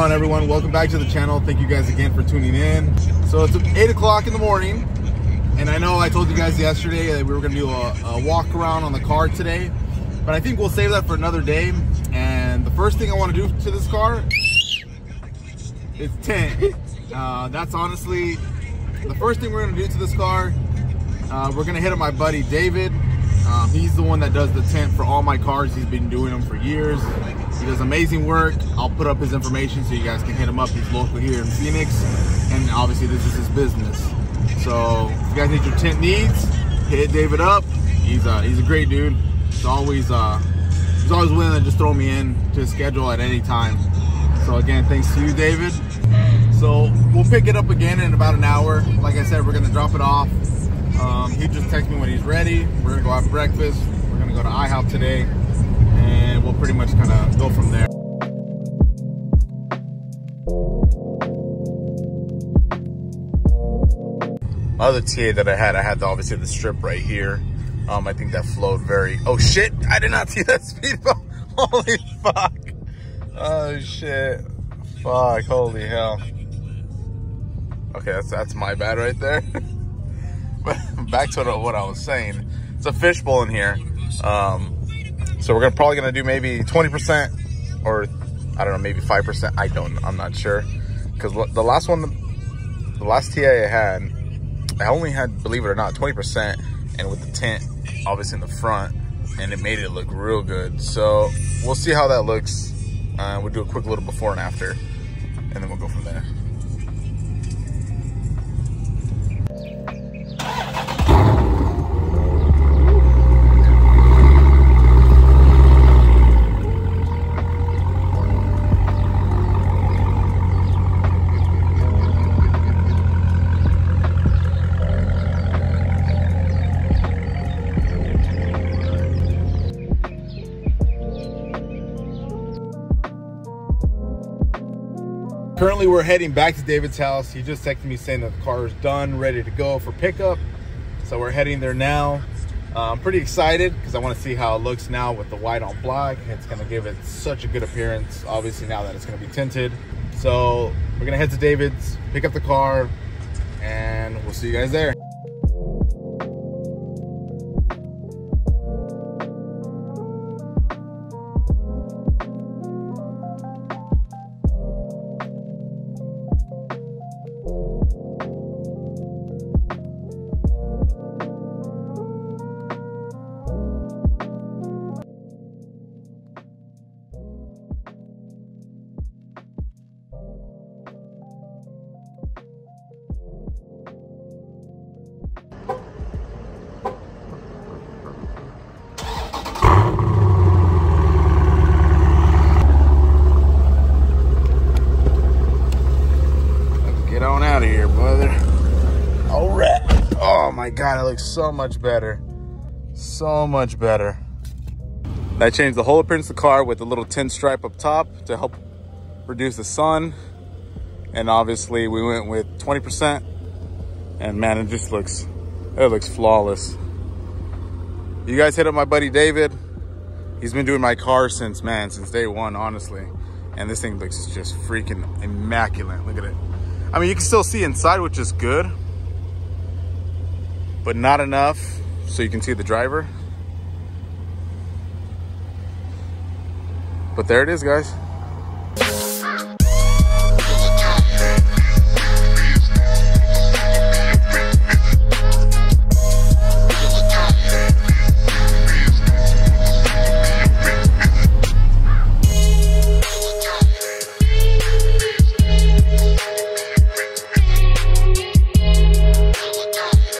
on everyone? Welcome back to the channel. Thank you guys again for tuning in. So it's 8 o'clock in the morning and I know I told you guys yesterday that we were going to do a, a walk around on the car today but I think we'll save that for another day and the first thing I want to do to this car is tint. Uh, that's honestly the first thing we're going to do to this car. Uh, we're going to hit up my buddy David. Um, he's the one that does the tint for all my cars. He's been doing them for years. He does amazing work. I'll put up his information so you guys can hit him up. He's local here in Phoenix, and obviously this is his business. So if you guys need your tint needs, hit David up. He's uh, he's a great dude. He's always uh, he's always willing to just throw me in to his schedule at any time. So again, thanks to you, David. So we'll pick it up again in about an hour. Like I said, we're gonna drop it off. Um, he just texts me when he's ready. We're gonna go have breakfast. We're gonna go to IHOP today and we'll pretty much kind of go from there. Other TA that I had, I had the, obviously the strip right here. Um, I think that flowed very, oh shit, I did not see that speed bump. Holy fuck. Oh shit. Fuck, holy hell. Okay, that's, that's my bad right there. but back to what I was saying. It's a fishbowl in here. Um, so we're gonna probably gonna do maybe 20% or I don't know, maybe 5%. I don't, I'm not sure. Cause the last one, the last TA I had, I only had, believe it or not, 20% and with the tint obviously in the front and it made it look real good. So we'll see how that looks. Uh, we'll do a quick little before and after and then we'll go from there. Currently, we're heading back to David's house. He just texted me saying that the car is done, ready to go for pickup. So we're heading there now. Uh, I'm pretty excited because I want to see how it looks now with the white on black. It's going to give it such a good appearance, obviously, now that it's going to be tinted. So we're going to head to David's, pick up the car, and we'll see you guys there. Oh my God, it looks so much better. So much better. I changed the whole appearance of the car with a little tint stripe up top to help reduce the sun. And obviously we went with 20%. And man, it just looks, it looks flawless. You guys hit up my buddy David. He's been doing my car since, man, since day one, honestly. And this thing looks just freaking immaculate. Look at it. I mean, you can still see inside, which is good but not enough so you can see the driver. But there it is, guys.